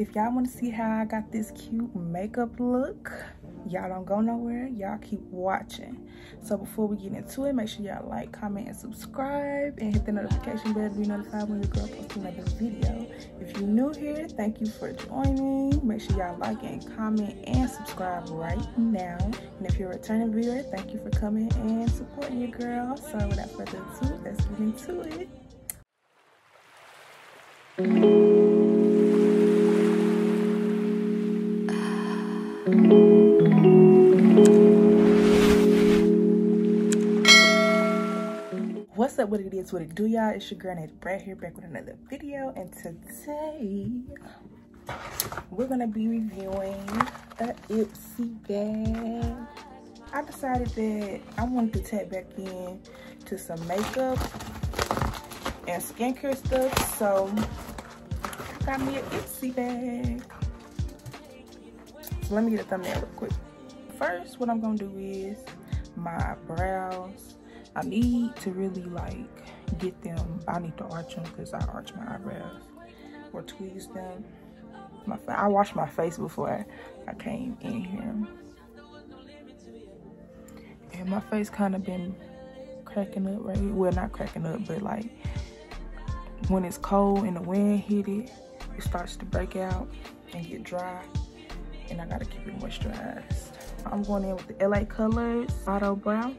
if y'all want to see how I got this cute makeup look, y'all don't go nowhere. Y'all keep watching. So before we get into it, make sure y'all like, comment, and subscribe. And hit the notification bell to be notified when your girl posts another video. If you're new here, thank you for joining. Make sure y'all like and comment and subscribe right now. And if you're a returning viewer, thank you for coming and supporting your girl. So without further ado, let's get into it. What's up, what it is, what it do, y'all? It's your girl, Nay DaBratt here, back with another video. And today, we're gonna be reviewing a Ipsy bag. I decided that I wanted to tap back in to some makeup and skincare stuff, so I got me an Ipsy bag. Let me get a thumbnail real quick. First, what I'm gonna do is my brows. I need to really like get them. I need to arch them because I arch my eyebrows or tweeze them. My I washed my face before I came in here, and my face kind of been cracking up right. Well, not cracking up, but like when it's cold and the wind hit it, it starts to break out and get dry, and I gotta keep it moisturized. I'm going in with the LA Colors Auto Brow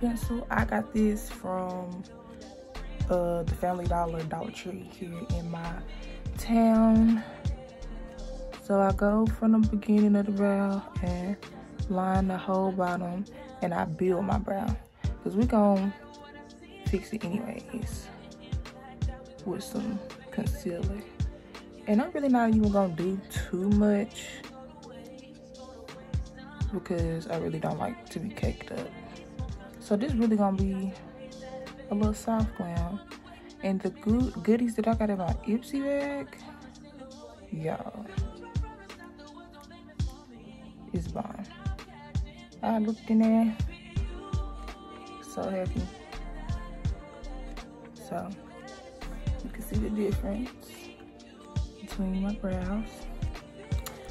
pencil. I got this from uh, the Family Dollar Dollar Tree here in my town. So I go from the beginning of the brow and line the whole bottom and I build my brow. Cause we gonna fix it anyways with some concealer. And I'm really not even gonna do too much because I really don't like to be caked up. So this really gonna be a little soft glam. And the good goodies that I got in my Ipsy bag, y'all, is bomb. I looked in there, so happy. So you can see the difference between my brows.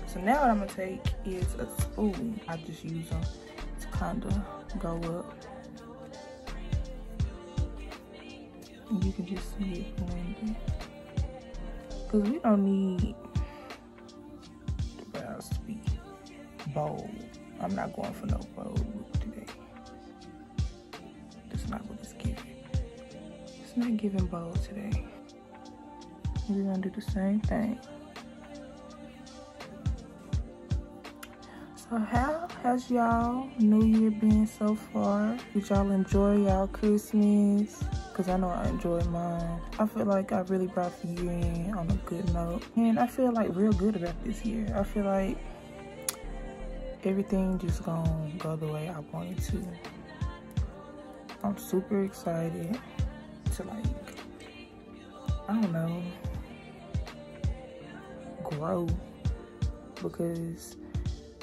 So now what I'm gonna take is a spoon. I just use them to kind of go up and you can just see it blending. Because we don't need the brows to be bold. I'm not going for no bold look today. That's not what it's giving. It's not giving bold today. We're gonna do the same thing. So how has y'all new year been so far? Did y'all enjoy y'all Christmas? because I know I enjoyed mine. I feel like I really brought the year in on a good note. And I feel like real good about this year. I feel like everything just gonna go the way I wanted to. I'm super excited to like, I don't know, grow because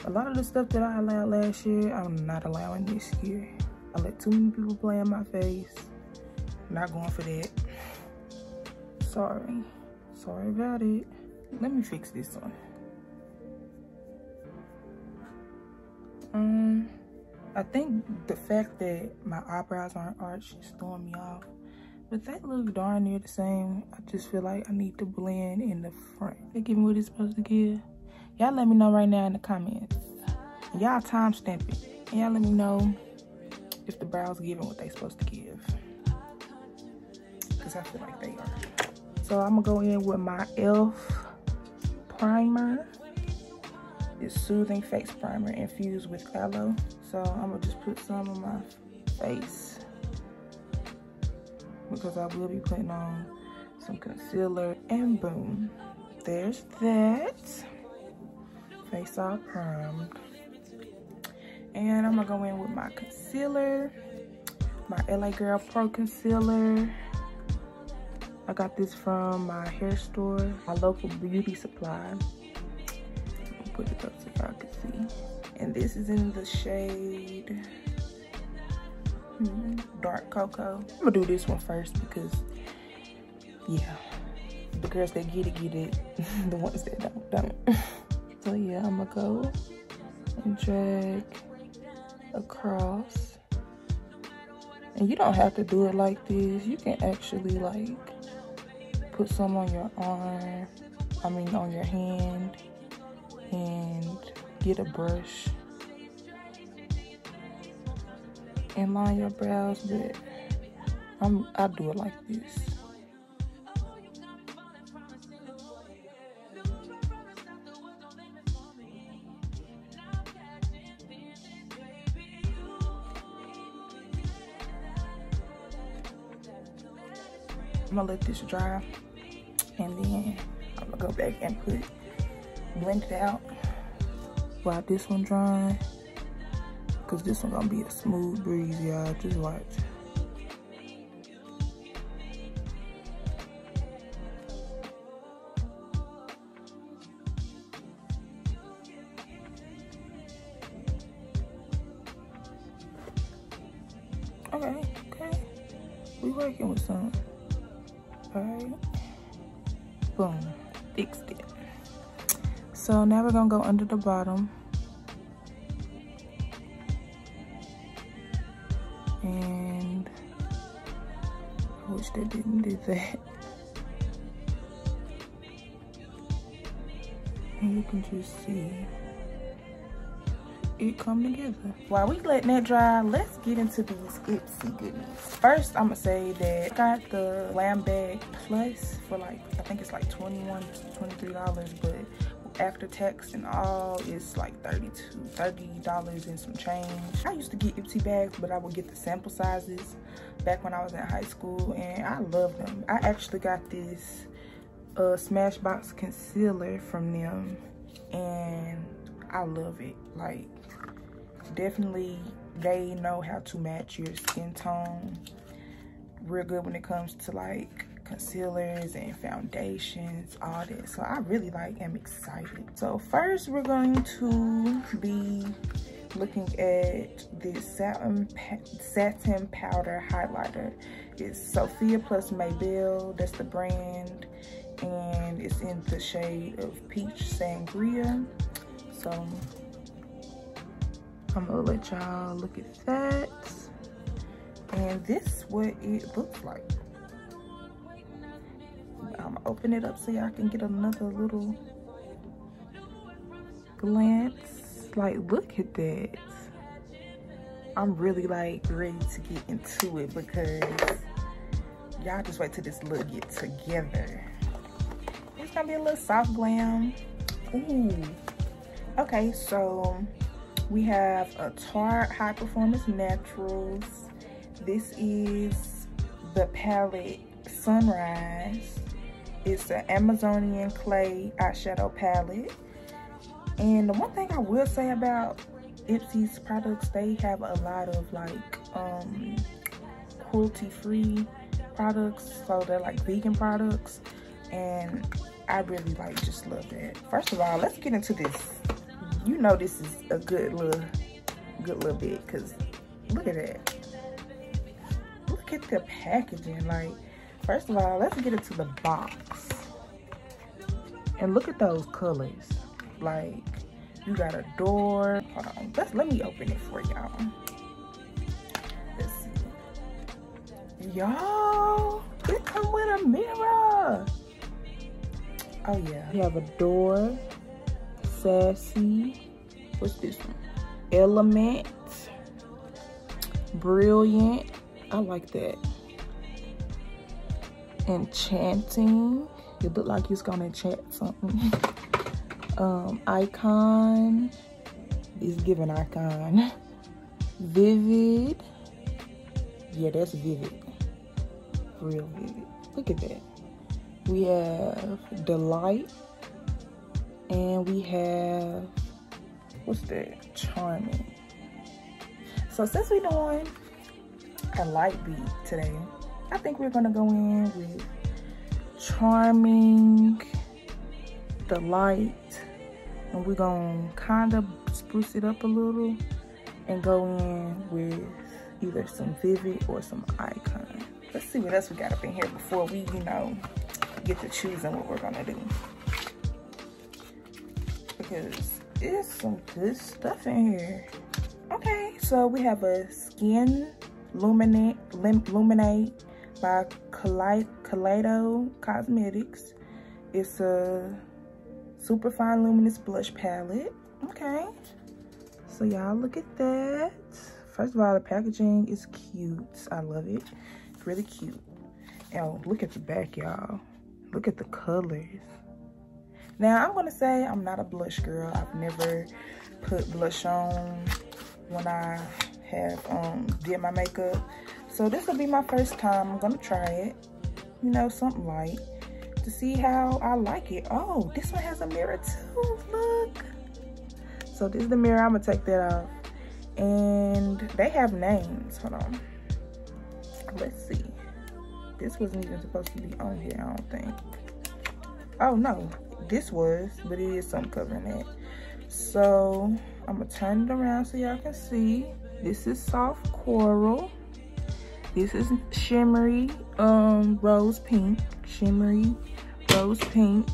a lot of the stuff that I allowed last year, I'm not allowing this year. I let too many people play in my face not going for that. Sorry. Sorry about it. Let me fix this one. Um, I think the fact that my eyebrows aren't arched is throwing me off. But that look darn near the same. I just feel like I need to blend in the front. They give me what it's supposed to give. Y'all let me know right now in the comments. Y'all timestamp it. And y'all let me know if the brows giving what they supposed to give because I feel like they are. So I'm gonna go in with my e.l.f. primer. It's Soothing Face Primer infused with aloe. So I'm gonna just put some on my face because I will be putting on some concealer and boom. There's that. Face all primed. And I'm gonna go in with my concealer, my LA Girl Pro Concealer. I got this from my hair store, my local beauty supply. put it up so y'all can see. And this is in the shade hmm, Dark Cocoa. I'm gonna do this one first because, yeah, The girls that get it, get it. the ones that don't, don't. so yeah, I'm gonna go and drag across. And you don't have to do it like this. You can actually like put some on your arm, I mean on your hand, and get a brush and line your brows, but I'm I do it like this. I'm gonna let this dry and then I'm gonna go back and put blend it out while this one drying because this one gonna be a smooth breeze y'all. Just watch. Okay okay. We working with some all right boom. Fixed it. So now we're gonna go under the bottom that and you can just see it come together. While we letting that dry, let's get into these Ipsy goodies. First, I'm gonna say that I got the Glam Bag Plus for like, I think it's like 21 $23, but after tax and all, it's like 32 $30 and some change. I used to get Ipsy bags, but I would get the sample sizes back when I was in high school, and I love them. I actually got this uh, Smashbox concealer from them, and I love it. Like, definitely they know how to match your skin tone real good when it comes to like concealers and foundations all that so i really like am excited so first we're going to be looking at the satin satin powder highlighter it's sophia plus maybelle that's the brand and it's in the shade of peach sangria so I'm gonna let y'all look at that. And this what it looks like. I'm gonna open it up so y'all can get another little glance. Like, look at that. I'm really like ready to get into it because y'all just wait till this look get together. It's gonna be a little soft glam. Ooh. Okay, so we have a Tarte High Performance Naturals. This is the palette Sunrise. It's an Amazonian clay eyeshadow palette. And the one thing I will say about Ipsy's products, they have a lot of like um, cruelty-free products. So they're like vegan products. And I really like just love that. First of all, let's get into this you know this is a good little good little bit because look at that look at the packaging like first of all let's get into the box and look at those colors like you got a door hold on let's let me open it for y'all let's see y'all it come with a mirror oh yeah you have a door Sassy. What's this one? Element. Brilliant. I like that. Enchanting. It look like it's gonna enchant something. um, icon. It's giving icon. Vivid. Yeah, that's vivid. Real vivid. Look at that. We have Delight and we have what's that charming so since we're doing a light beat today i think we're gonna go in with charming the light and we're gonna kind of spruce it up a little and go in with either some vivid or some icon let's see what else we got up in here before we you know get to choosing what we're gonna do. Because it's some good stuff in here. Okay, so we have a Skin Luminate, Luminate by Kaleido Cosmetics. It's a super fine luminous blush palette. Okay, so y'all look at that. First of all, the packaging is cute. I love it. It's really cute. Oh, look at the back, y'all. Look at the colors. Now, I'm gonna say I'm not a blush girl. I've never put blush on when I have um did my makeup. So this will be my first time. I'm gonna try it. You know, something light to see how I like it. Oh, this one has a mirror too, look. So this is the mirror, I'm gonna take that off. And they have names, hold on. Let's see. This wasn't even supposed to be on here, I don't think. Oh no, this was, but it is some covering it. So I'm gonna turn it around so y'all can see. This is soft coral. This is shimmery um, rose pink, shimmery rose pink.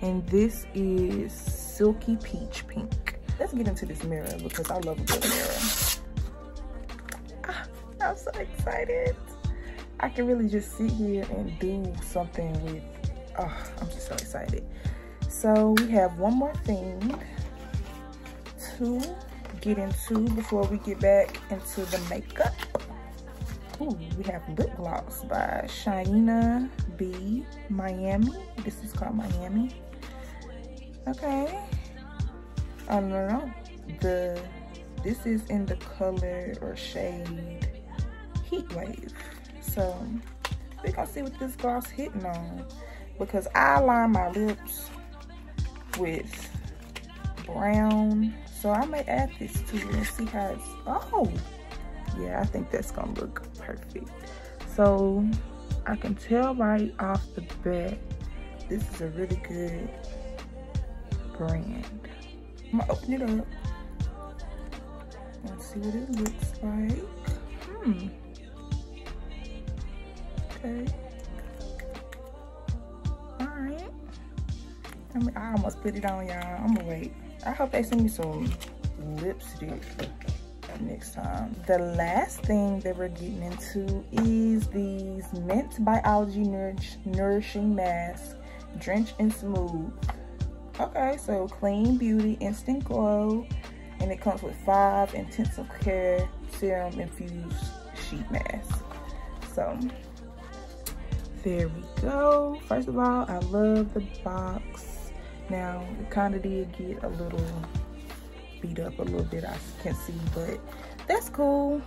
And this is silky peach pink. Let's get into this mirror because I love a good mirror. Ah, I'm so excited. I can really just sit here and do something with, oh, I'm just so excited. So we have one more thing to get into before we get back into the makeup. Ooh, we have lip gloss by Shaina B Miami. This is called Miami. Okay. I don't know. The this is in the color or shade Heat Wave. So we're gonna see what this gloss hitting on. Because I line my lips with brown. So I may add this to it and see how it's, oh. Yeah, I think that's gonna look perfect. So I can tell right off the bat, this is a really good brand. I'm gonna open it up. Let's see what it looks like. Hmm. Okay. Alright. I, mean, I almost put it on, y'all. I'm gonna wait. I hope they send me some lipstick next time. The last thing that we're getting into is these Mint Biology Nourish Nourishing Mask, Drench and Smooth. Okay, so clean beauty, instant glow, and it comes with five intensive care serum infused sheet masks. So there we go. First of all, I love the box. Now, it kind of did get a little beat up a little bit, I can see, but that's cool.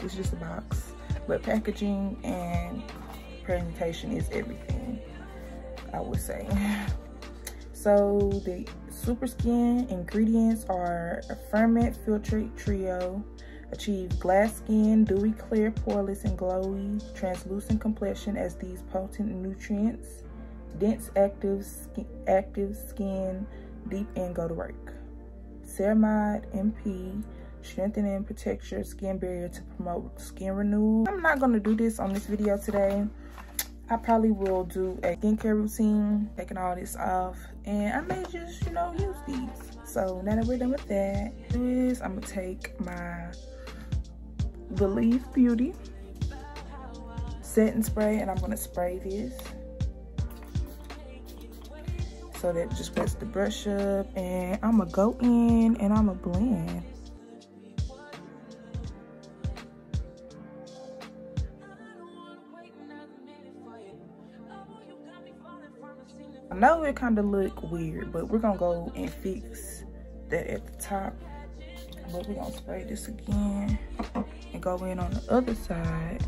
It's just a box. But packaging and presentation is everything, I would say. So the Super Skin ingredients are Ferment Filtrate Trio, achieve glass skin, dewy, clear, poreless, and glowy, translucent complexion as these potent nutrients, dense, active, active skin, deep, and go to work. Ceramide MP, strengthen and protect your skin barrier to promote skin renewal. I'm not gonna do this on this video today. I probably will do a skincare routine, taking all this off, and I may just, you know, use these. So now that we're done with that, is I'm gonna take my Believe Beauty setting spray and I'm gonna spray this. So that just wets the brush up and I'm gonna go in and I'm gonna blend. I know it kind of look weird, but we're gonna go and fix that at the top. But we're gonna spray this again and go in on the other side.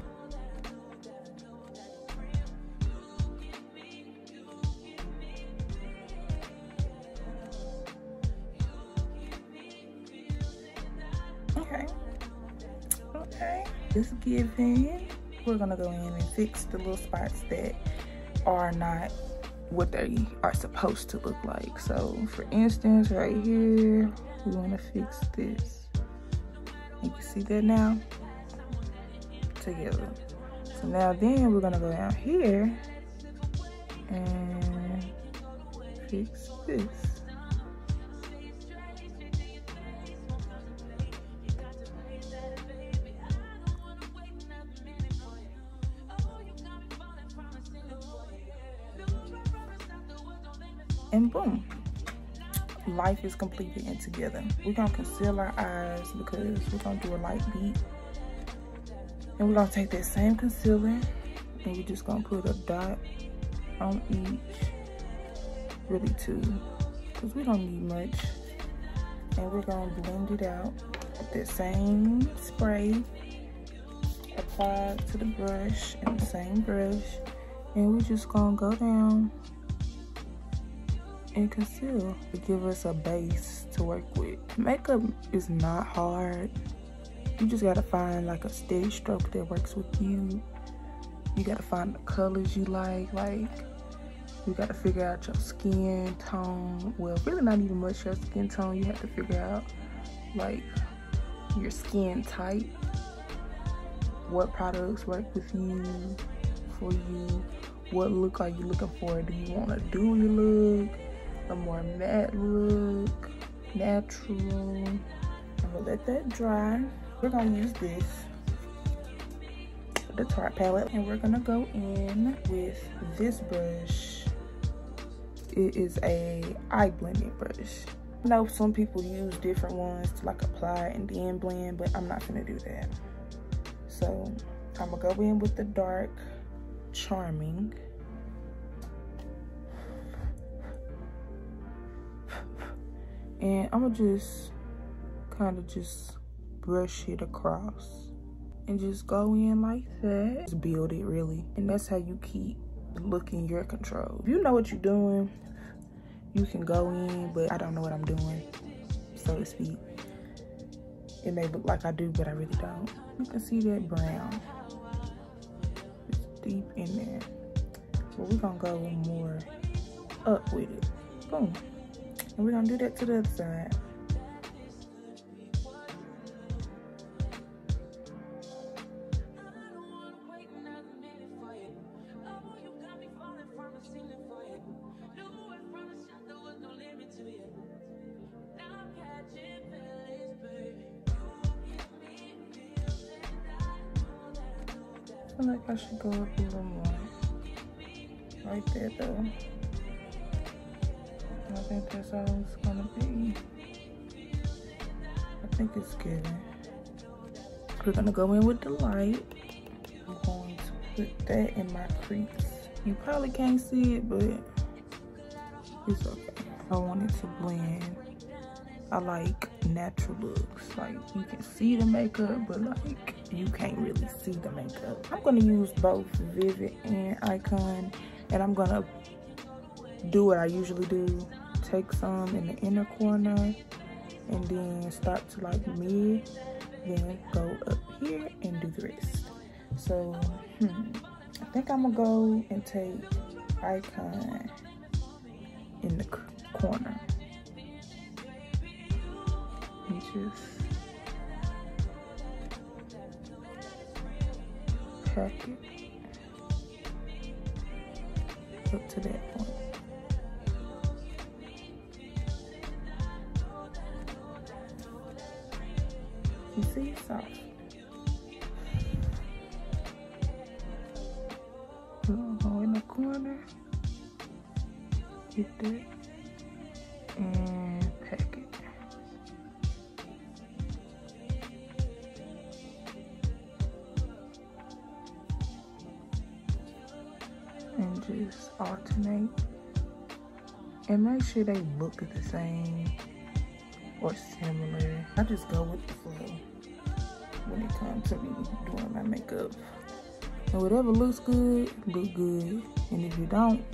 Giving. We're gonna go in and fix the little spots that are not what they are supposed to look like. So for instance, right here, we wanna fix this. You can see that now together. So now then we're gonna go down here and fix this. And boom, life is completed and together. We're gonna conceal our eyes because we're gonna do a light beat. And we're gonna take that same concealer and we're just gonna put a dot on each, really two, because we don't need much. And we're gonna blend it out with that same spray applied to the brush and the same brush. And we're just gonna go down and conceal to give us a base to work with. Makeup is not hard. You just gotta find like a steady stroke that works with you. You gotta find the colors you like. Like, you gotta figure out your skin tone. Well, really not even much your skin tone. You have to figure out like your skin type. What products work with you, for you. What look are you looking for? Do you want a dewy look? A more matte look? Natural? I'm gonna let that dry. We're gonna use this the Tarte palette and we're gonna go in with this brush it is a eye blending brush I know some people use different ones to like apply and then blend but I'm not gonna do that so I'm gonna go in with the dark charming and I'm gonna just kind of just brush it across and just go in like that. Just build it really. And that's how you keep looking your control. If you know what you're doing, you can go in, but I don't know what I'm doing, so to speak. It may look like I do, but I really don't. You can see that brown. It's deep in there. But we're gonna go more up with it. Boom. And we're gonna do that to the other side. I feel like I should go up a little more. Right there though. I think that's all it's gonna be. I think it's good. We're gonna go in with the light. I'm going to put that in my crease. You probably can't see it, but it's okay. I want it to blend. I like natural looks. Like you can see the makeup, but like you can't really see the makeup. I'm gonna use both Vivid and Icon and I'm gonna do what I usually do. Take some in the inner corner and then start to like mid, then go up here and do the rest. So, hmm, I think I'm gonna go and take Icon in the corner. And just track it up to that point. You see it's soft. Go in the corner, get that, and pack it. and just alternate and make sure they look the same or similar. I just go with the flow when it comes to me doing my makeup. And whatever looks good, look good. And if you don't,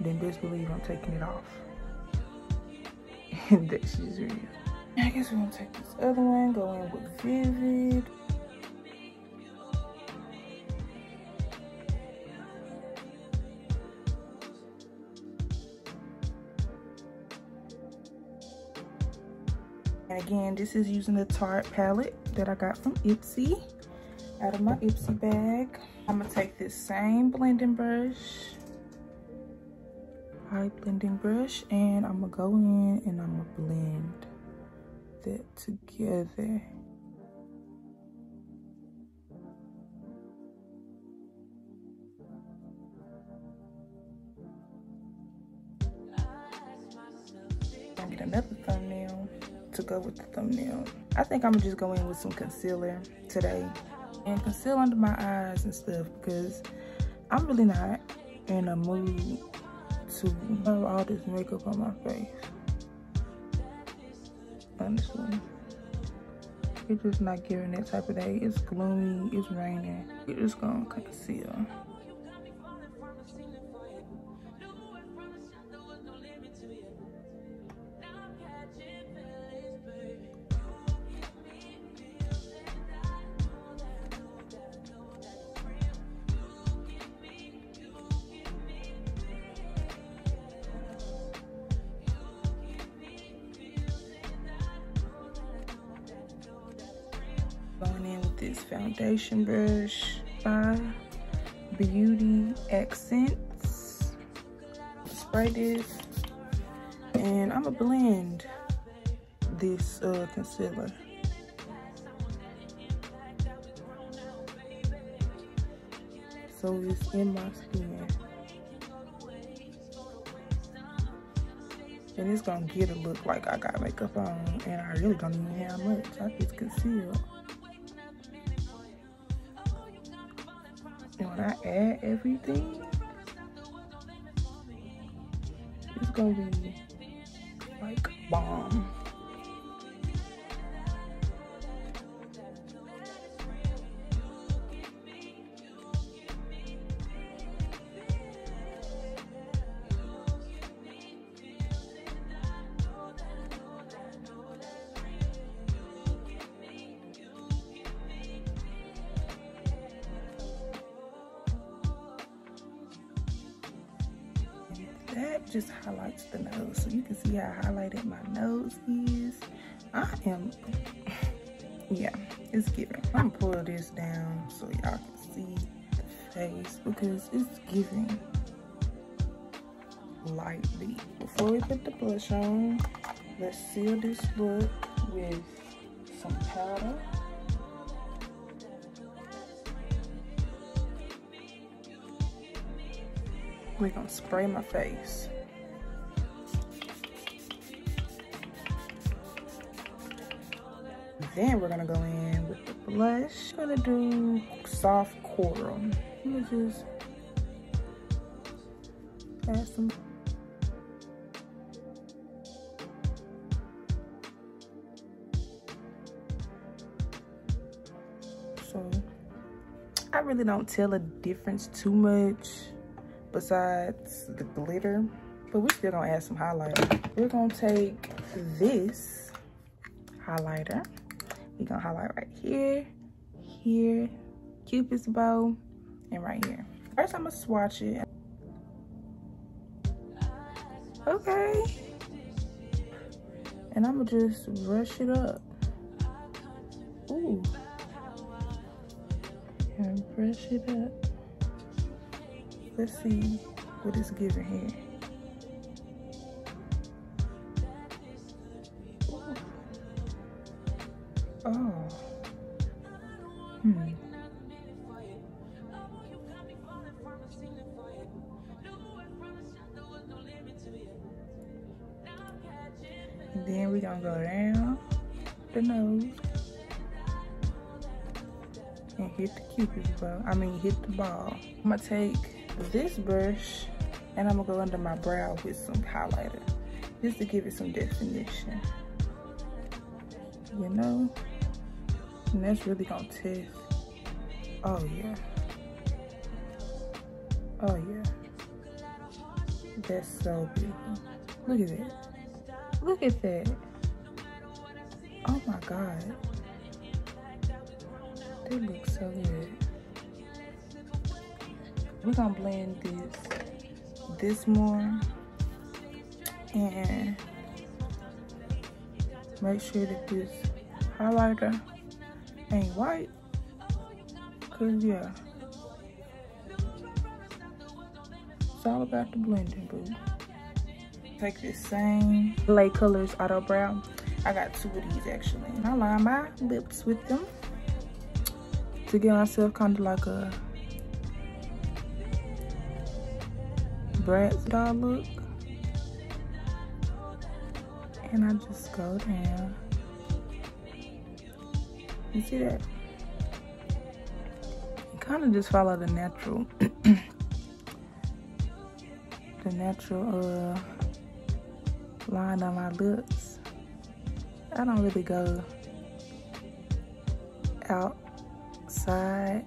then best believe I'm taking it off. And that's just real. I guess we're gonna take this other one, go in with Vivid. Again, this is using the Tarte palette that I got from Ipsy out of my Ipsy bag. I'm gonna take this same blending brush eye blending brush and I'm gonna go in and I'm gonna blend that together. another to go with the thumbnail. I think I'm just going with some concealer today and conceal under my eyes and stuff because I'm really not in a mood to have all this makeup on my face. Honestly. It's just not giving that type of day. It's gloomy, it's raining. We're just gonna conceal. Brush by Beauty Accents. Spray this. And I'm gonna blend this uh, concealer. So it's in my skin. And it's gonna get a look like I got makeup on and I really don't even have much. I just conceal. When I add everything, it's gonna be like bomb. Pull this down so y'all can see the face because it's giving lightly. Before we put the blush on, let's seal this look with some powder. We're gonna spray my face. Then we're gonna go in blush. I'm gonna do soft coral. I'm gonna just add some So I really don't tell a difference too much besides the glitter. But we're still gonna add some highlighter. We're gonna take this highlighter. We're gonna highlight right here, here, cupid's bow, and right here. First, I'm gonna swatch it. Okay. And I'm gonna just brush it up. Ooh. And brush it up. Let's see what it's giving here. Oh. Hmm. And then we're gonna go down the nose and hit the cupid's bow. I mean, hit the ball. I'm gonna take this brush and I'm gonna go under my brow with some highlighter just to give it some definition. You know? And that's really gonna test. Oh yeah. Oh yeah. That's so beautiful. Look at that. Look at that. Oh my God. They look so good. We're gonna blend this, this more, and make sure that this highlighter ain't white, cause yeah, it's all about the blending, boo. take this same LA Colors Auto Brow. I got two of these actually. And I line my lips with them to give myself kind of like a Bratz doll look. And I just go down. You see that? Kind of just follow the natural, the natural uh, line on my lips. I don't really go outside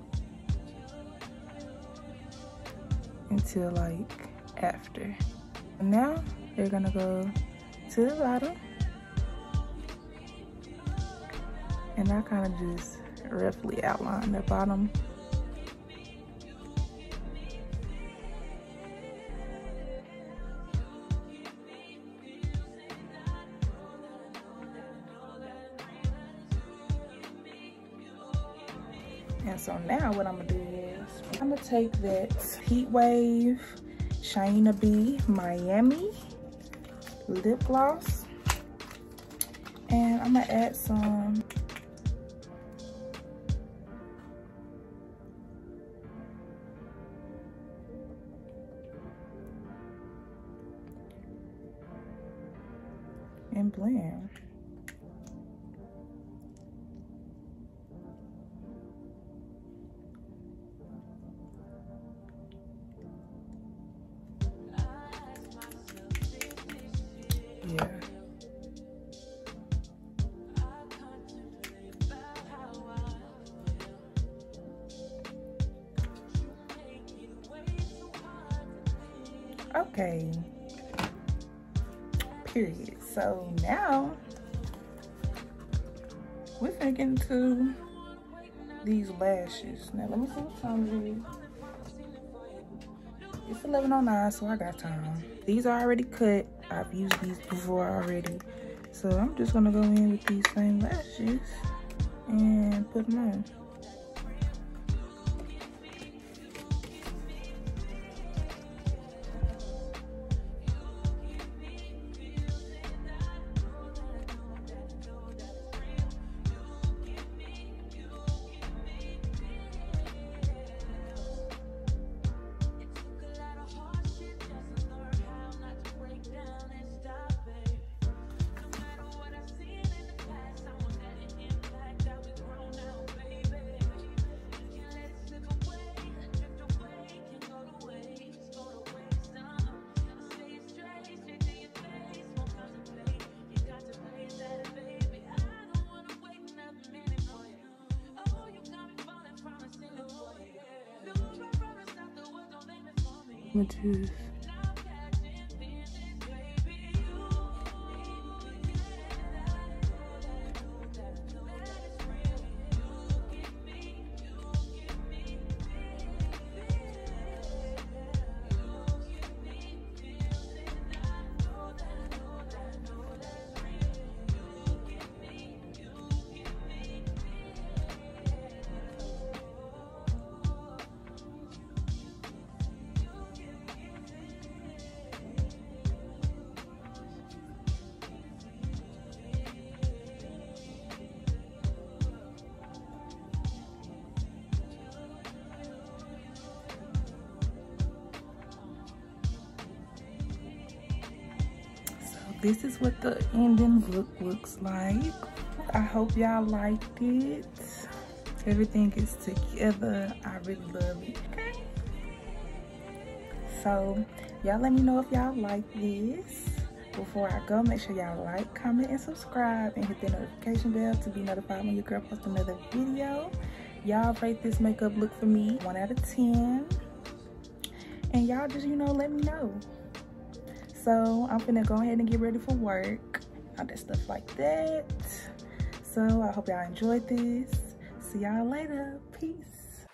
until like after. Now they're gonna go to the bottom. And I kind of just roughly outline the bottom. And so now what I'm gonna do is I'm gonna take that Heat Wave Shaina B Miami lip gloss. And I'm gonna add some now we're gonna get into these lashes. Now let me see what time it is. It's 11.09 so i got time. These are already cut. I've used these before already. So i'm just gonna go in with these same lashes and put them on which is this is what the ending look looks like. I hope y'all liked it. Everything is together. I really love it okay? So y'all let me know if y'all like this. Before i go make sure y'all like comment and subscribe and hit the notification bell to be notified when your girl posts another video. Y'all rate this makeup look for me one out of ten. And y'all just you know let me know so i'm gonna go ahead and get ready for work. That stuff like that. So i hope y'all enjoyed this. See y'all later. Peace